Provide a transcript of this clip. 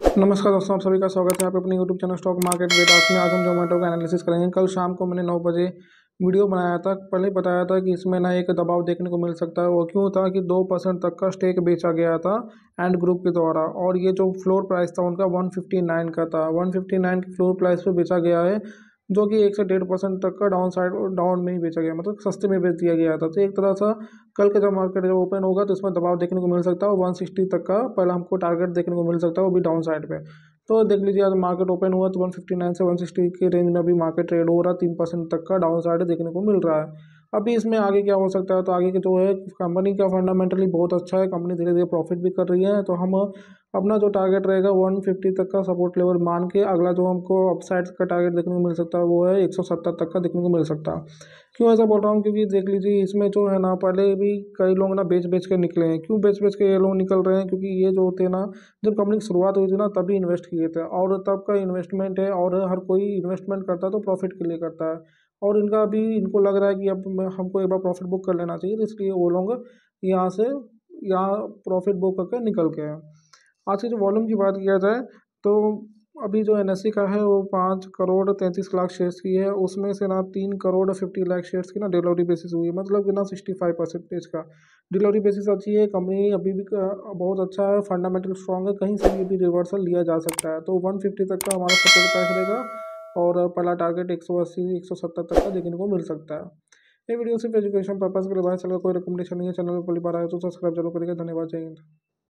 नमस्कार दोस्तों, आप सभी का स्वागत है आप अपने YouTube channel stock market Vedas में आज हम जोमेटो का एनालिसिस करेंगे। कल शाम को मैंने नौ बजे वीडियो बनाया था। पहले बताया था कि इसमें ना एक दबाव देखने को मिल सकता है। वो क्यों था कि दो परसेंट तक का स्टेक बेचा गया था एंड ग्रुप के द्वारा। और ये जो फ्लोर प्राइस था, उनका वन फिफ्टी नाइन का था। वन फिफ्टी नाइन की फ्लोर प्राइस पर बेचा गया है। जो कि एक से डेढ़ परसेंट तक का डाउन साइड डाउन में ही बेचा गया मतलब सस्ते में बेच दिया गया था। तो एक तरह से कल का जब मार्केट जब ओपन होगा तो इसमें दबाव देखने को मिल सकता है वन सिक्सटी तक का पहले हमको टारगेट देखने को मिल सकता है, वो भी डाउन साइड पे तो देख लीजिए, आज मार्केट ओपन हुआ तो वन फिफ्टी नाइन से वन सिक्सटी के रेंज में अभी मार्केट ट्रेड हो रहा है तीन परसेंट तक का डाउन साइड देखने को मिल रहा है। अभी इसमें आगे क्या हो सकता है? तो आगे के जो है कंपनी का फंडामेंटली बहुत अच्छा है कंपनी धीरे धीरे प्रॉफिट भी कर रही है तो हम अपना जो टारगेट रहेगा वन फिफ्टी तक का सपोर्ट लेवल मान के अगला जो हमको अपसाइड का टारगेट देखने को मिल सकता है, वो है एक सौ सत्तर तक का देखने को मिल सकता है। क्यों ऐसा बोल रहा हूँ? क्योंकि देख लीजिए, इसमें जो है ना, पहले भी कई लोग ना बेच बेच के निकले हैं। क्यों बेच बेच के ये लोग निकल रहे हैं? क्योंकि ये जो होते हैं ना, जब कंपनी की शुरुआत हुई थी ना, तभी इन्वेस्ट किए थे और तब का इन्वेस्टमेंट है और हर कोई इन्वेस्टमेंट करता है तो प्रॉफिट के लिए करता है। और इनका अभी इनको लग रहा है कि अब हमको एक बार प्रॉफिट बुक कर लेना चाहिए तो इसलिए वो लोग यहाँ से, यहाँ प्रॉफिट बुक करके निकल के हैं आज की जो वॉल्यूम की बात किया जाए तो अभी जो एन का है, वो पाँच करोड़ तैंतीस लाख शेयर्स की है। उसमें से ना तीन करोड़ फिफ्टी लाख शेयर्स की ना डिलीवरी बेसिस हुई है। मतलब कि ना सिक्सटी फाइव परसेंटेज का डिलीवरी बेसिस अच्छी है। कंपनी अभी भी बहुत अच्छा है फंडामेंटल स्ट्रॉन्ग है। कहीं से भी अभी रिवर्सल लिया जा सकता है। तो वन फिफ्टी तक का हमारा सपोर्ट प्राइस रहेगा और पहला टारगेट एक सौ अस्सी, एक सौ सत्तर तक का देखने को मिल सकता है। ये वीडियो सिर्फ़ एजुकेशन पर्पज़ के लिए भाई चलो कोई रिकमेंडेशन नहीं है। चैनल पर पहली बार आए तो सब्सक्राइब ज़रूर करेगा धन्यवाद। जय हिंद।